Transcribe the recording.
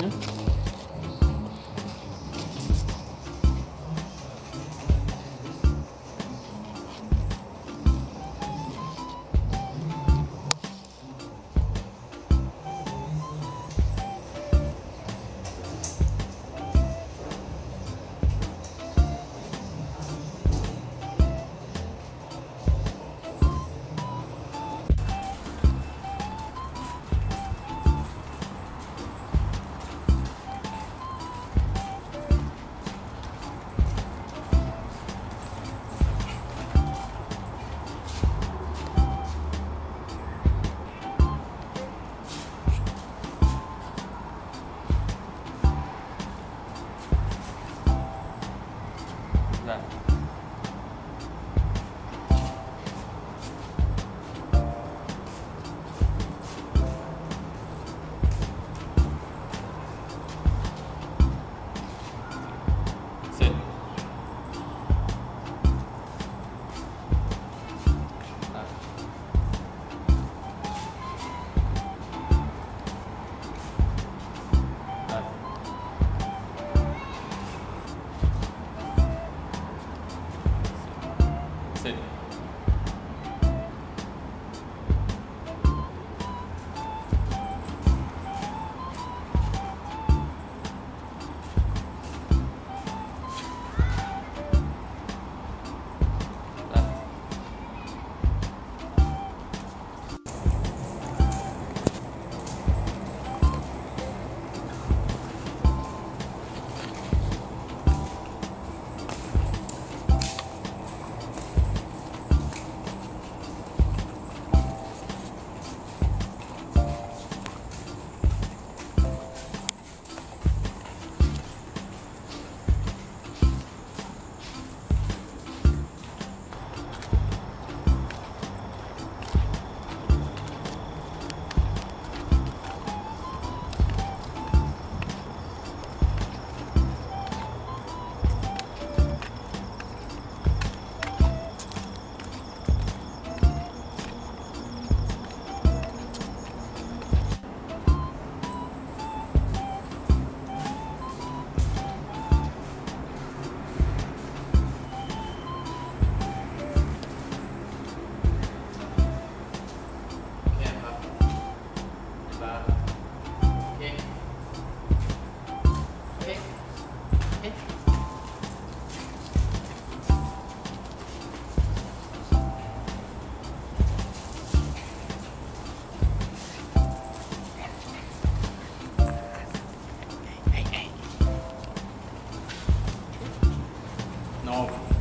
嗯 ด้ เส No.